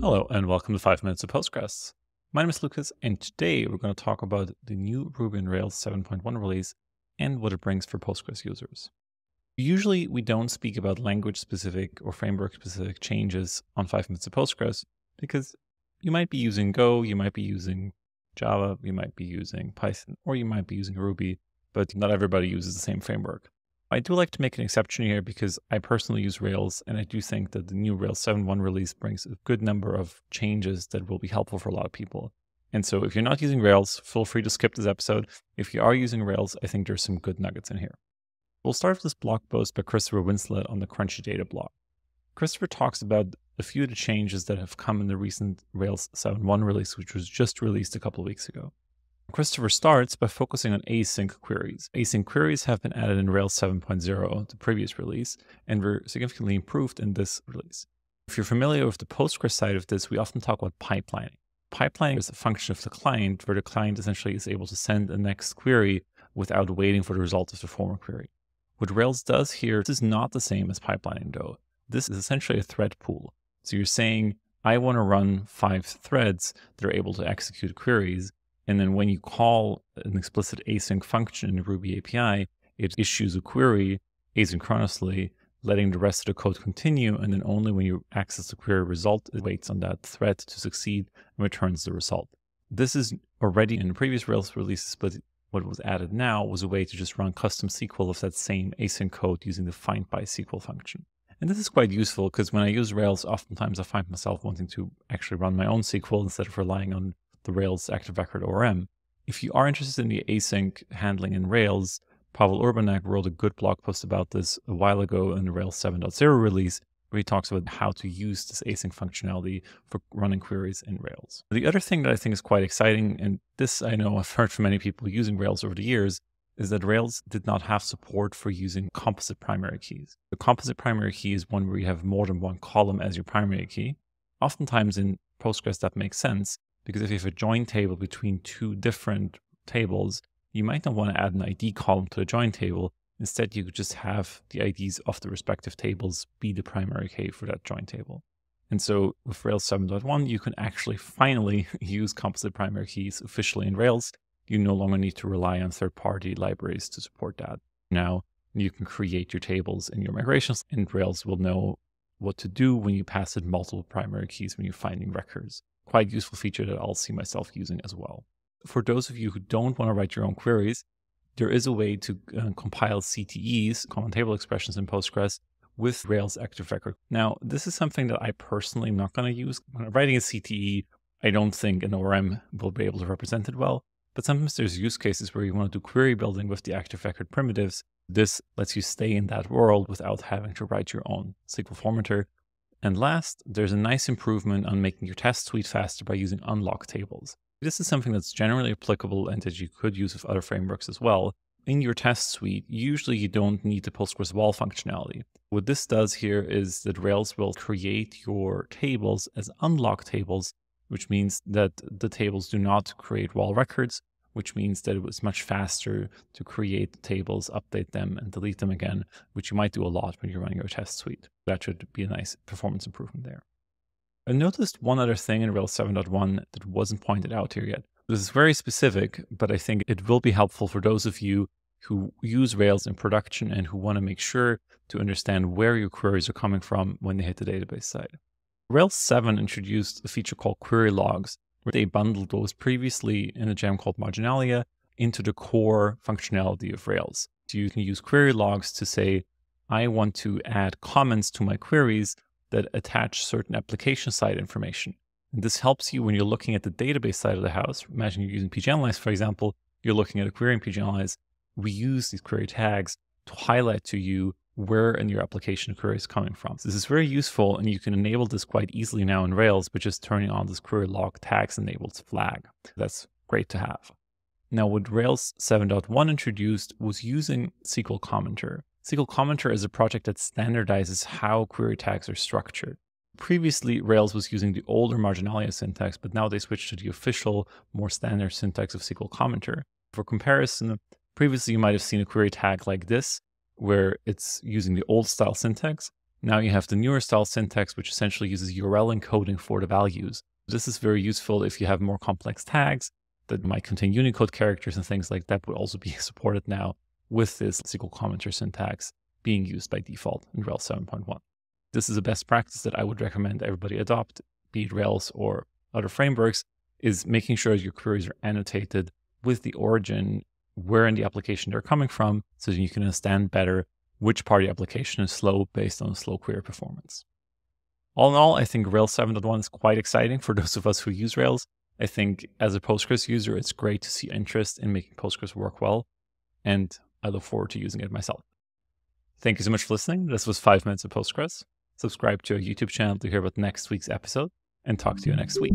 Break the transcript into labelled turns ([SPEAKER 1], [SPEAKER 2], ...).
[SPEAKER 1] Hello, and welcome to 5 Minutes of Postgres. My name is Lukas, and today we're going to talk about the new Ruby on Rails 7.1 release and what it brings for Postgres users. Usually, we don't speak about language specific or framework specific changes on 5 Minutes of Postgres because you might be using Go, you might be using Java, you might be using Python, or you might be using Ruby, but not everybody uses the same framework. I do like to make an exception here because I personally use Rails, and I do think that the new Rails 7.1 release brings a good number of changes that will be helpful for a lot of people. And so if you're not using Rails, feel free to skip this episode. If you are using Rails, I think there's some good nuggets in here. We'll start with this blog post by Christopher Winslett on the Crunchy Data blog. Christopher talks about a few of the changes that have come in the recent Rails 7.1 release, which was just released a couple of weeks ago. Christopher starts by focusing on async queries. Async queries have been added in Rails 7.0, the previous release, and were significantly improved in this release. If you're familiar with the Postgres side of this, we often talk about pipelining. Pipelining is a function of the client where the client essentially is able to send the next query without waiting for the result of the former query. What Rails does here is not the same as pipelining though. This is essentially a thread pool. So you're saying, I want to run five threads that are able to execute queries, and then when you call an explicit async function in Ruby API, it issues a query asynchronously, letting the rest of the code continue. And then only when you access the query result, it waits on that thread to succeed and returns the result. This is already in previous Rails releases, but what was added now was a way to just run custom SQL of that same async code using the find by SQL function. And this is quite useful because when I use Rails, oftentimes I find myself wanting to actually run my own SQL instead of relying on the Rails Active Record ORM. If you are interested in the async handling in Rails, Pawel Urbanek wrote a good blog post about this a while ago in the Rails 7.0 release, where he talks about how to use this async functionality for running queries in Rails. The other thing that I think is quite exciting, and this I know I've heard from many people using Rails over the years, is that Rails did not have support for using composite primary keys. The composite primary key is one where you have more than one column as your primary key. Oftentimes in Postgres, that makes sense because if you have a join table between two different tables, you might not want to add an ID column to the join table. Instead, you could just have the IDs of the respective tables be the primary key for that join table. And so with Rails 7.1, you can actually finally use composite primary keys officially in Rails. You no longer need to rely on third party libraries to support that. Now you can create your tables in your migrations, and Rails will know what to do when you pass it multiple primary keys when you're finding records quite useful feature that I'll see myself using as well. For those of you who don't want to write your own queries, there is a way to uh, compile CTEs, common table expressions in Postgres, with Rails Active Record. Now, this is something that I personally am not going to use. When I'm writing a CTE, I don't think an ORM will be able to represent it well. But sometimes there's use cases where you want to do query building with the Active Record primitives. This lets you stay in that world without having to write your own SQL formatter. And last, there's a nice improvement on making your test suite faster by using unlogged tables. This is something that's generally applicable and that you could use with other frameworks as well. In your test suite, usually you don't need the Postgres WAL functionality. What this does here is that Rails will create your tables as unlogged tables, which means that the tables do not create WAL records, which means that it was much faster to create tables, update them, and delete them again, which you might do a lot when you're running your test suite. That should be a nice performance improvement there. I noticed one other thing in Rails 7.1 that wasn't pointed out here yet. This is very specific, but I think it will be helpful for those of you who use Rails in production and who want to make sure to understand where your queries are coming from when they hit the database side. Rails 7 introduced a feature called query logs, they bundled what was previously in a gem called Marginalia into the core functionality of Rails. So you can use query logs to say, I want to add comments to my queries that attach certain application side information. And this helps you when you're looking at the database side of the house. Imagine you're using pganalyze, for example, you're looking at a query in pganalyze. We use these query tags to highlight to you where in your application query is coming from. So this is very useful and you can enable this quite easily now in Rails by just turning on this query log tags enabled flag. That's great to have. Now what Rails 7.1 introduced was using SQL Commenter. SQL Commenter is a project that standardizes how query tags are structured. Previously, Rails was using the older marginalia syntax, but now they switched to the official, more standard syntax of SQL Commenter. For comparison, Previously, you might have seen a query tag like this, where it's using the old style syntax. Now you have the newer style syntax, which essentially uses URL encoding for the values. This is very useful if you have more complex tags that might contain Unicode characters and things like that would also be supported now with this SQL commenter syntax being used by default in Rails 7.1. This is a best practice that I would recommend everybody adopt, be it Rails or other frameworks, is making sure your queries are annotated with the origin, where in the application they're coming from, so you can understand better which part of the application is slow based on slow query performance. All in all, I think Rails 7.1 is quite exciting for those of us who use Rails. I think as a Postgres user, it's great to see interest in making Postgres work well, and I look forward to using it myself. Thank you so much for listening. This was Five Minutes of Postgres. Subscribe to our YouTube channel to hear about next week's episode, and talk to you next week.